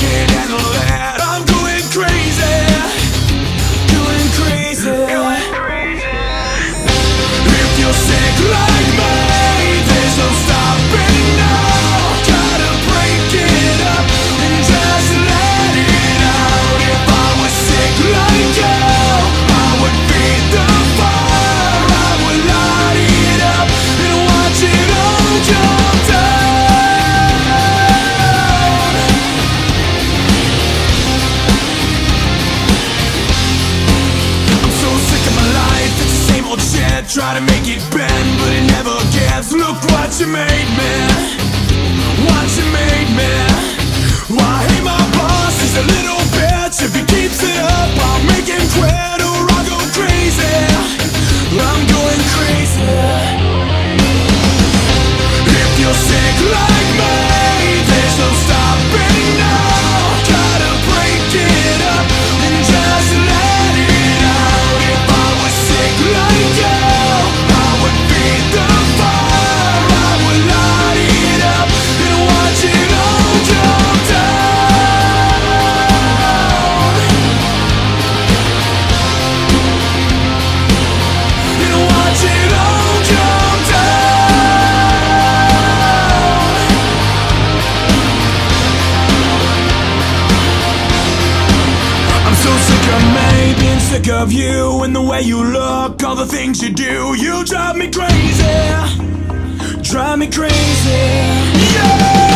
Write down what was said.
can't handle that. I'm going crazy. Going crazy. bad Try to make it bend, but it never gives. Look what you made, man What so sick of me, being sick of you And the way you look, all the things you do. You drive me crazy, drive me crazy. Yeah.